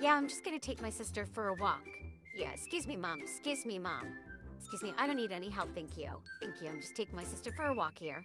Yeah, I'm just gonna take my sister for a walk. Yeah, excuse me, Mom. Excuse me, Mom. Excuse me, I don't need any help, thank you. Thank you, I'm just taking my sister for a walk here.